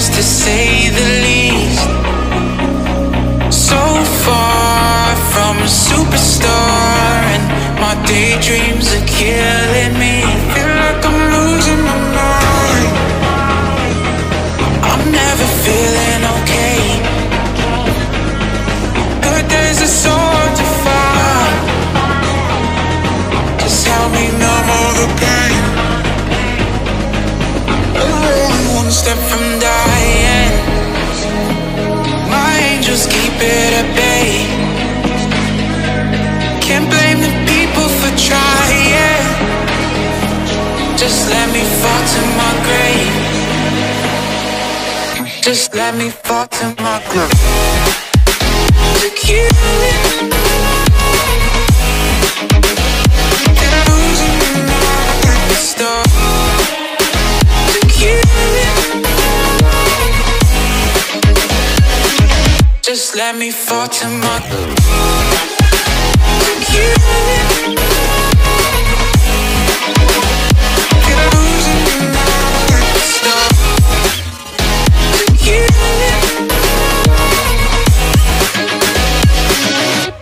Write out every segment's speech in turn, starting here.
nightmares to say the least. So far from a superstar, and my daydreams are killing me. Feel like I'm losing my mind. I'm never feeling okay. Good days are so hard to find. Just help me numb all the pain. One step from dying. Trying. Just let me fall to my grave. Just let me fall to my grave. To kill it. Losing my start. To kill it. Just let me fall to my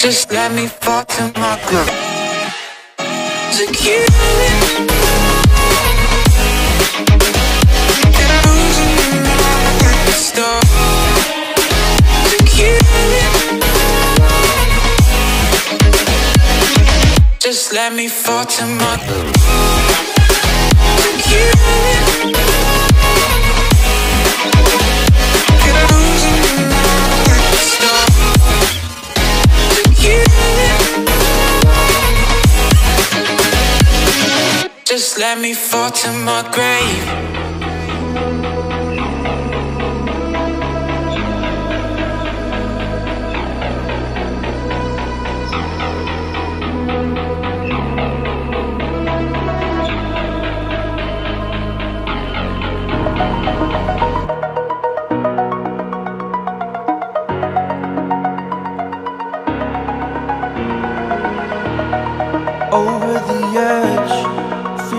Just let me fall to my kill it. Just let me fall to my To let me fall to my grave. over the edge.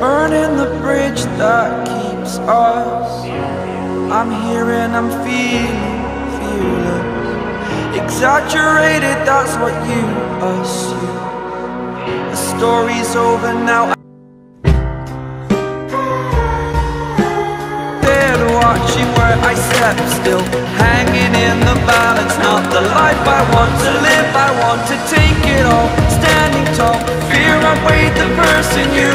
Burning the bridge that keeps us. I'm here and I'm feeling fearless. Exaggerated, that's what you assume. The story's over now. Dead watching where I step still, hanging in the balance. Not the life I want to live. I want to take it all, standing tall. Fear I weighed the person you